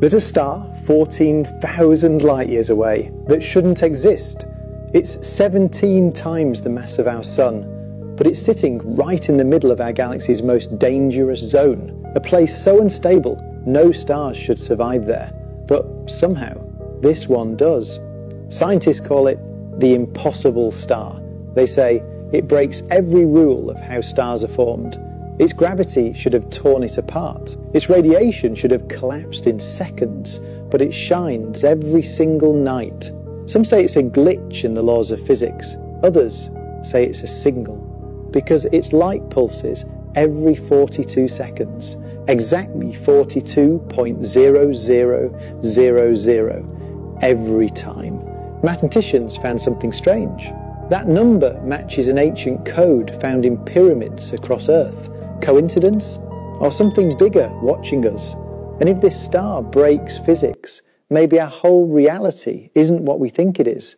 But a star 14,000 light years away that shouldn't exist. It's 17 times the mass of our Sun, but it's sitting right in the middle of our galaxy's most dangerous zone, a place so unstable no stars should survive there. But somehow, this one does. Scientists call it the impossible star. They say it breaks every rule of how stars are formed. Its gravity should have torn it apart. Its radiation should have collapsed in seconds, but it shines every single night. Some say it's a glitch in the laws of physics. Others say it's a signal, because its light pulses every 42 seconds, exactly 42.0000 every time. Mathematicians found something strange. That number matches an ancient code found in pyramids across Earth. Coincidence? Or something bigger watching us? And if this star breaks physics, maybe our whole reality isn't what we think it is.